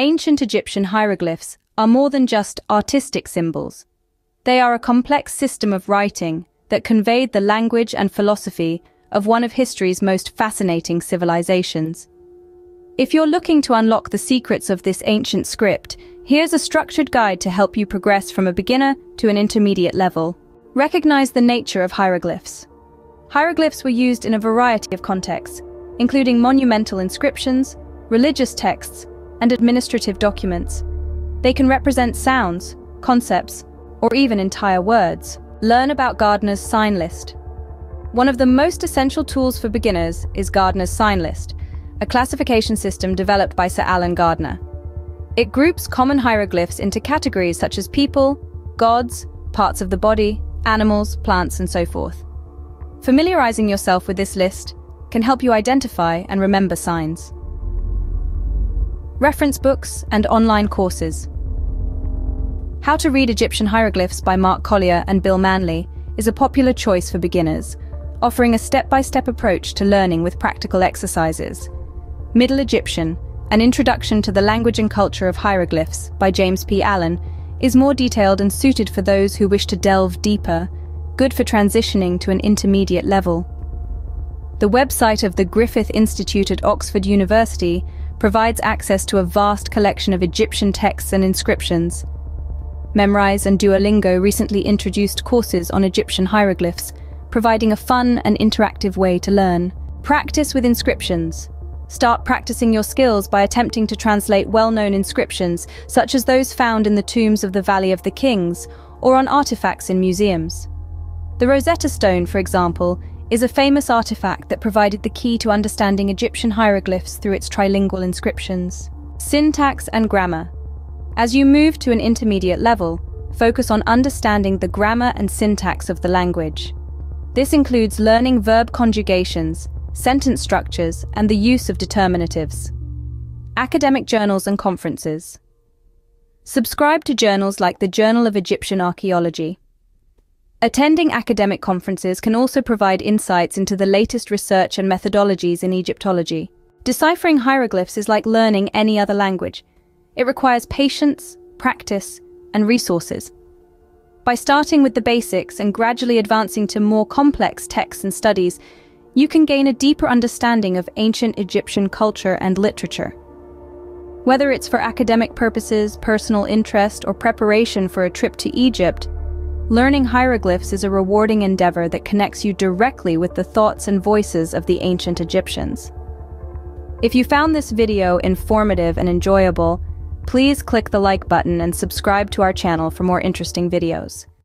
Ancient Egyptian hieroglyphs are more than just artistic symbols. They are a complex system of writing that conveyed the language and philosophy of one of history's most fascinating civilizations. If you're looking to unlock the secrets of this ancient script, here's a structured guide to help you progress from a beginner to an intermediate level. Recognize the nature of hieroglyphs. Hieroglyphs were used in a variety of contexts, including monumental inscriptions, religious texts, and administrative documents. They can represent sounds, concepts, or even entire words. Learn about Gardiner's sign list. One of the most essential tools for beginners is Gardiner's sign list, a classification system developed by Sir Alan Gardiner. It groups common hieroglyphs into categories such as people, gods, parts of the body, animals, plants, and so forth. Familiarizing yourself with this list can help you identify and remember signs. Reference books and online courses. How to Read Egyptian Hieroglyphs by Mark Collier and Bill Manley is a popular choice for beginners, offering a step-by-step approach to learning with practical exercises. Middle Egyptian, An Introduction to the Language and Culture of Hieroglyphs by James P. Allen, is more detailed and suited for those who wish to delve deeper, good for transitioning to an intermediate level. The website of the Griffith Institute at Oxford University provides access to a vast collection of Egyptian texts and inscriptions. Memrise and Duolingo recently introduced courses on Egyptian hieroglyphs, providing a fun and interactive way to learn. Practice with inscriptions. Start practicing your skills by attempting to translate well-known inscriptions, such as those found in the tombs of the Valley of the Kings or on artifacts in museums. The Rosetta Stone, for example, is a famous artifact that provided the key to understanding Egyptian hieroglyphs through its trilingual inscriptions. Syntax and grammar. As you move to an intermediate level, focus on understanding the grammar and syntax of the language. This includes learning verb conjugations, sentence structures, and the use of determinatives. Academic journals and conferences. Subscribe to journals like the Journal of Egyptian Archaeology, Attending academic conferences can also provide insights into the latest research and methodologies in Egyptology. Deciphering hieroglyphs is like learning any other language. It requires patience, practice, and resources. By starting with the basics and gradually advancing to more complex texts and studies, you can gain a deeper understanding of ancient Egyptian culture and literature. Whether it's for academic purposes, personal interest, or preparation for a trip to Egypt, Learning hieroglyphs is a rewarding endeavor that connects you directly with the thoughts and voices of the ancient Egyptians. If you found this video informative and enjoyable, please click the like button and subscribe to our channel for more interesting videos.